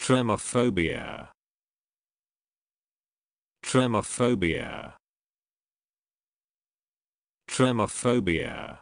Tremophobia. Tremophobia. Tremophobia.